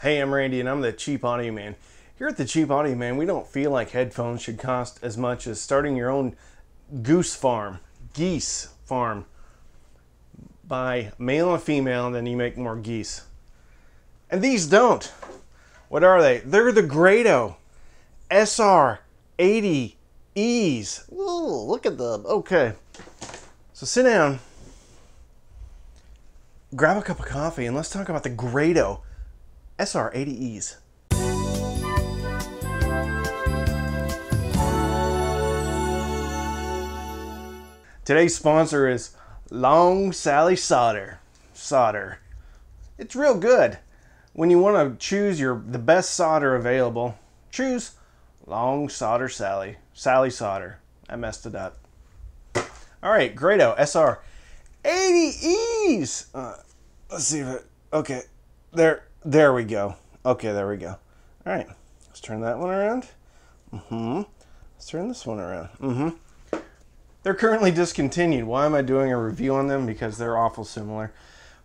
Hey, I'm Randy and I'm the Cheap Audio Man. Here at the Cheap Audio Man, we don't feel like headphones should cost as much as starting your own goose farm, geese farm. By male and female, and then you make more geese. And these don't. What are they? They're the Grado SR80Es. Ooh, look at them. Okay. So sit down, grab a cup of coffee, and let's talk about the Grado SR 80Es. Today's sponsor is Long Sally Solder. Solder. It's real good. When you want to choose your the best solder available, choose Long Solder Sally. Sally Solder. I messed it up. All right, Grado SR 80Es. Uh, let's see if it. Okay, there, there we go. Okay, there we go. All right, let's turn that one around. Mm-hmm. Let's turn this one around. Mm-hmm. They're currently discontinued. Why am I doing a review on them? Because they're awful similar.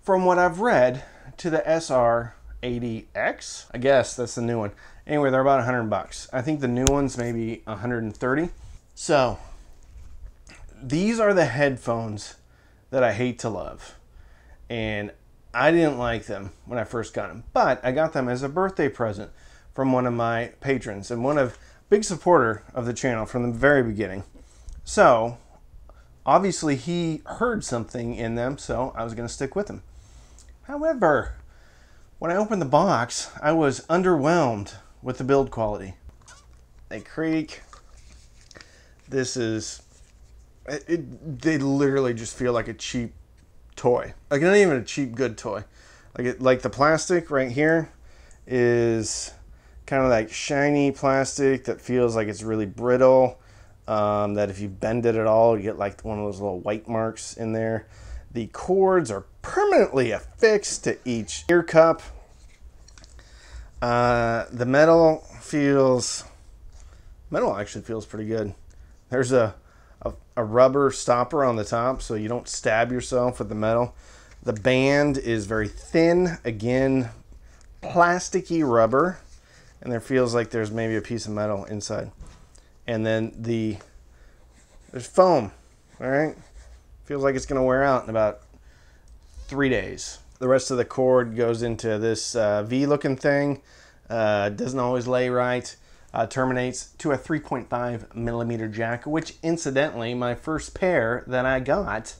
From what I've read to the SR80X, I guess that's the new one. Anyway, they're about 100 bucks. I think the new one's maybe 130. So, these are the headphones that I hate to love. And I didn't like them when I first got them, but I got them as a birthday present from one of my patrons and one of big supporter of the channel from the very beginning. So, obviously he heard something in them, so I was going to stick with them. However, when I opened the box, I was underwhelmed with the build quality. They creak. This is it, it, they literally just feel like a cheap toy. Like not even a cheap good toy. Like it, like the plastic right here is kind of like shiny plastic that feels like it's really brittle. Um, that if you bend it at all, you get like one of those little white marks in there. The cords are permanently affixed to each ear cup. Uh, the metal feels metal actually feels pretty good. There's a, a, rubber stopper on the top so you don't stab yourself with the metal. The band is very thin, again, plasticky rubber, and there feels like there's maybe a piece of metal inside. And then the there's foam, all right? Feels like it's gonna wear out in about three days. The rest of the cord goes into this uh, V-looking thing. Uh, doesn't always lay right uh, terminates to a 3.5 millimeter jack, which incidentally, my first pair that I got,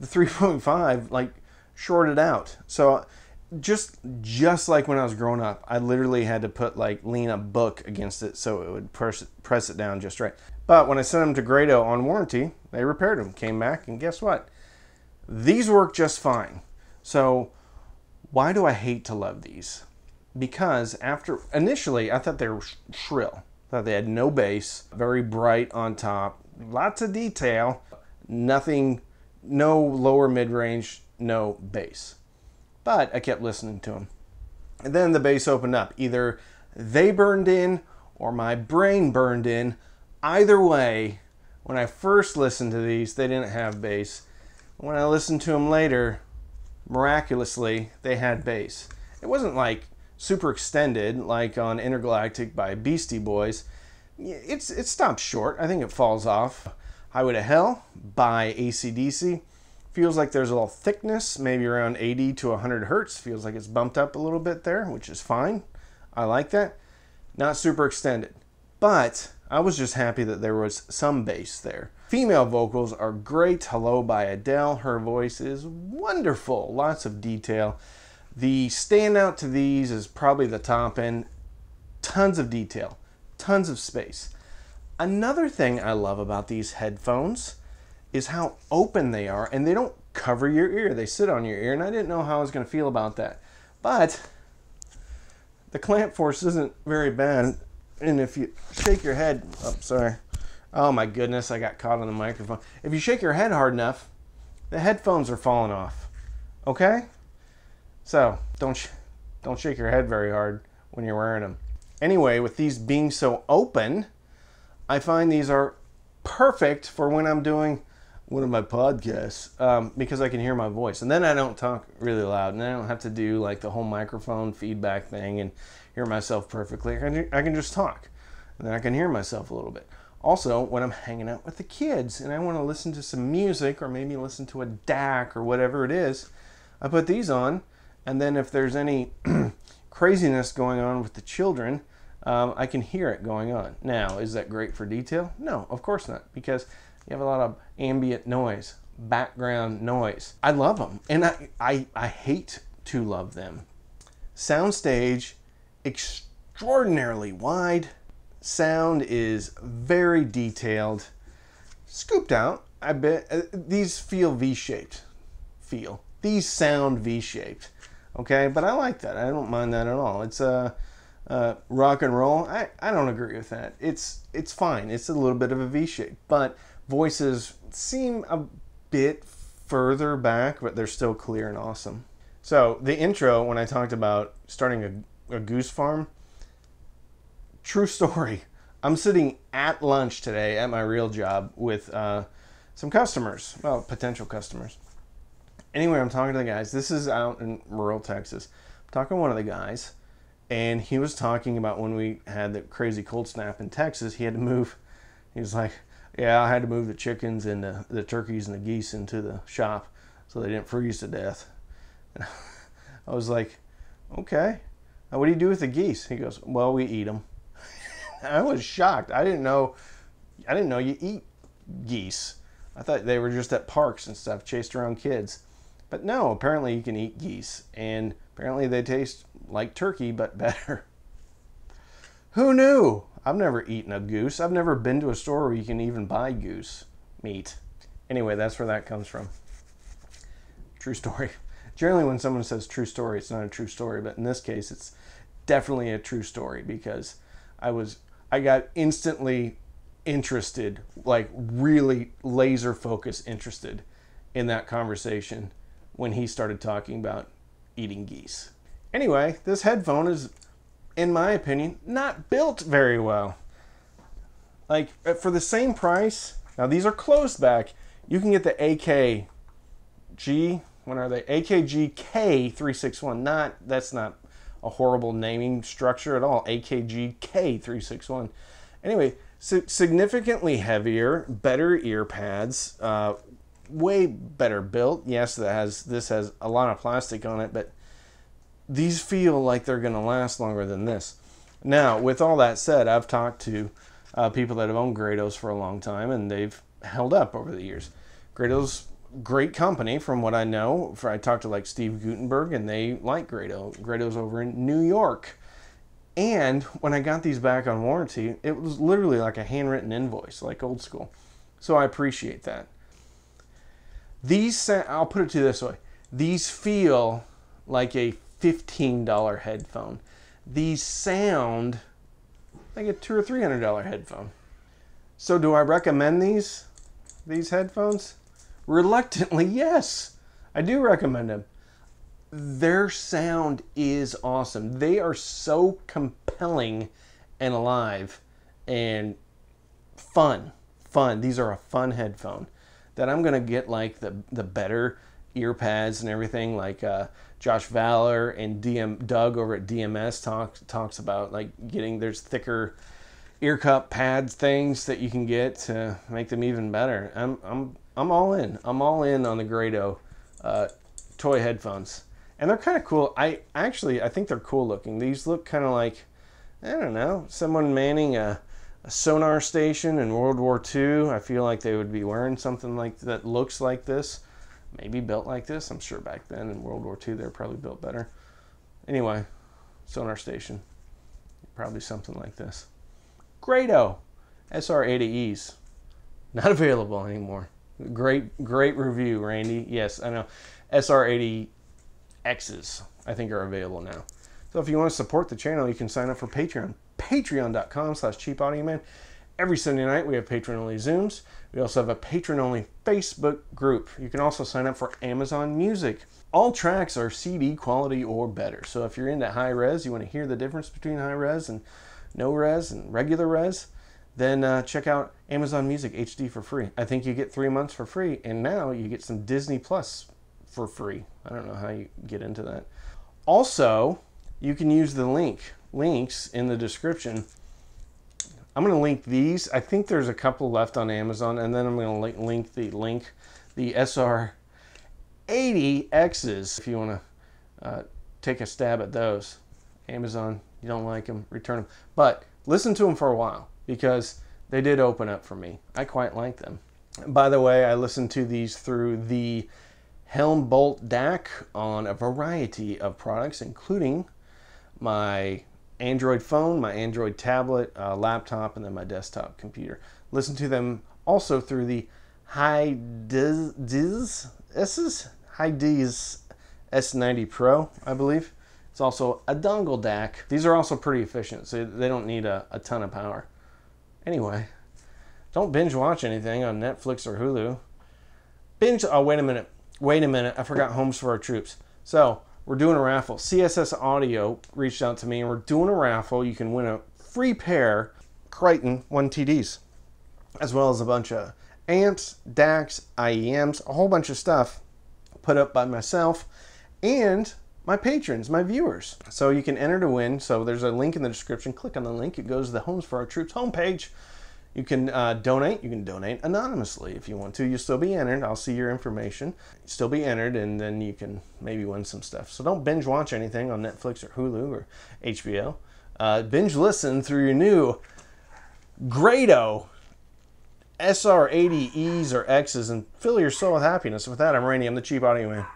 the 3.5 like shorted out. So just just like when I was growing up, I literally had to put like lean a book against it so it would press press it down just right. But when I sent them to Grado on warranty, they repaired them, came back, and guess what? These work just fine. So why do I hate to love these? Because after initially I thought they were shrill. Thought they had no bass, very bright on top, lots of detail, nothing, no lower mid range, no bass. But I kept listening to them. And then the bass opened up. Either they burned in or my brain burned in. Either way, when I first listened to these, they didn't have bass. When I listened to them later, miraculously, they had bass. It wasn't like super extended, like on Intergalactic by Beastie Boys, it's it stops short. I think it falls off. Highway to Hell by ACDC feels like there's a little thickness, maybe around 80 to 100 hertz. Feels like it's bumped up a little bit there, which is fine. I like that. Not super extended, but I was just happy that there was some bass there. Female vocals are great. Hello by Adele. Her voice is wonderful. Lots of detail. The standout to these is probably the top end. Tons of detail, tons of space. Another thing I love about these headphones is how open they are and they don't cover your ear. They sit on your ear and I didn't know how I was going to feel about that. But the clamp force isn't very bad. And if you shake your head, oh, sorry. Oh my goodness, I got caught on the microphone. If you shake your head hard enough, the headphones are falling off. Okay? So don't sh- don't shake your head very hard when you're wearing them. Anyway, with these being so open, I find these are perfect for when I'm doing one of my podcasts um, because I can hear my voice, and then I don't talk really loud, and I don't have to do like the whole microphone feedback thing and hear myself perfectly. I can, I can just talk, and then I can hear myself a little bit. Also, when I'm hanging out with the kids and I want to listen to some music or maybe listen to a DAC or whatever it is, I put these on, and then if there's any craziness going on with the children, um, I can hear it going on. Now, is that great for detail? No, of course not, because you have a lot of ambient noise, background noise. I love them, and I, I, I hate to love them. Soundstage, extraordinarily wide. Sound is very detailed, scooped out. I bet uh, these feel V-shaped. Feel these sound V-shaped. Okay, but I like that. I don't mind that at all. It's a uh, uh, rock and roll. I, I don't agree with that. It's it's fine. It's a little bit of a V shape, but voices seem a bit further back, but they're still clear and awesome. So the intro, when I talked about starting a, a goose farm, true story. I'm sitting at lunch today at my real job with uh, some customers, well, potential customers. Anyway, I'm talking to the guys. This is out in rural Texas. I'm talking to one of the guys and he was talking about when we had the crazy cold snap in Texas, he had to move. He was like, "Yeah, I had to move the chickens and the, the turkeys and the geese into the shop so they didn't freeze to death." And I was like, "Okay, what do you do with the geese?" He goes, "Well, we eat them." I was shocked. I didn't know. I didn't know you eat geese. I thought they were just at parks and stuff, chased around kids. But no, apparently you can eat geese, and apparently they taste like turkey, but better. Who knew? I've never eaten a goose. I've never been to a store where you can even buy goose meat. Anyway, that's where that comes from. True story. Generally, when someone says true story, it's not a true story, but in this case, it's definitely a true story because I was, I got instantly interested, like really laser focus interested in that conversation when he started talking about eating geese. Anyway, this headphone is, in my opinion, not built very well. Like, for the same price, now these are closed back, you can get the AKG, when are they? AKG K361. Not, that's not a horrible naming structure at all. AKG K361. Anyway, so significantly heavier, better ear pads, uh, way better built. Yes, that has this has a lot of plastic on it, but these feel like they're going to last longer than this. Now, with all that said, I've talked to uh, people that have owned Grados for a long time, and they've held up over the years. Grados, great company, from what I know. For I talked to like Steve Guttenberg, and they like Grado. Grados over in New York. And when I got these back on warranty, it was literally like a handwritten invoice, like old school. So I appreciate that. These, I'll put it to this way: these feel like a $15 headphone. These sound like a two or three hundred dollar headphone. So do I recommend these these headphones? Reluctantly, yes. I do recommend them. Their sound is awesome. They are so compelling and alive and fun. Fun. These are a fun headphone that I'm gonna get like the the better ear pads and everything like uh, Josh Valour and DM Doug over at DMS talks talks about like getting there's thicker ear cup pads things that you can get to make them even better. I'm I'm I'm all in. I'm all in on the Grado uh, toy headphones, and they're kind of cool. I actually I think they're cool looking. These look kind of like I don't know someone manning a, a sonar station in World War II. I feel like they would be wearing something like that looks like this maybe built like this. I'm sure back then in World War II they're probably built better. Anyway, sonar station, probably something like this. Grado SR80Es, not available anymore. Great, great review, Randy. Yes, I know. SR80Xs, I think, are available now. So if you want to support the channel, you can sign up for Patreon. Patreon.com slash cheap audio man. Every Sunday night, we have patron only Zooms. We also have a patron only Facebook group. You can also sign up for Amazon Music. All tracks are CD quality or better. So if you're into high res, you want to hear the difference between high res and no res and regular res, then uh, check out Amazon Music HD for free. I think you get three months for free, and now you get some Disney Plus for free. I don't know how you get into that. Also, you can use the link links in the description. I'm going to link these. I think there's a couple left on Amazon, and then I'm going to link the link the SR80Xs if you want to uh, take a stab at those. Amazon, you don't like them, return them. But listen to them for a while because they did open up for me. I quite like them. By the way, I listened to these through the Helm Bolt DAC on a variety of products, including my Android phone, my Android tablet, uh, laptop, and then my desktop computer. Listen to them also through the High Diz S's High D's S90 Pro, I believe. It's also a dongle DAC. These are also pretty efficient, so they don't need a, a ton of power. Anyway, don't binge watch anything on Netflix or Hulu. Binge, oh, wait a minute. Wait a minute. I forgot Homes for Our Troops. So, we're doing a raffle. CSS Audio reached out to me and we're doing a raffle. You can win a free pair Crichton 1TDs, as well as a bunch of amps, DACs, IEMs, a whole bunch of stuff put up by myself and my patrons, my viewers. So you can enter to win. So there's a link in the description. Click on the link. It goes to the Homes for Our Troops homepage. You can uh, donate. You can donate anonymously if you want to. You'll still be entered. I'll see your information. Still be entered, and then you can maybe win some stuff. So don't binge watch anything on Netflix or Hulu or HBO. Uh, binge listen through your new Grado SR80Es or X's and fill your soul with happiness. With that, I'm Randy. I'm the Cheap Audio Man.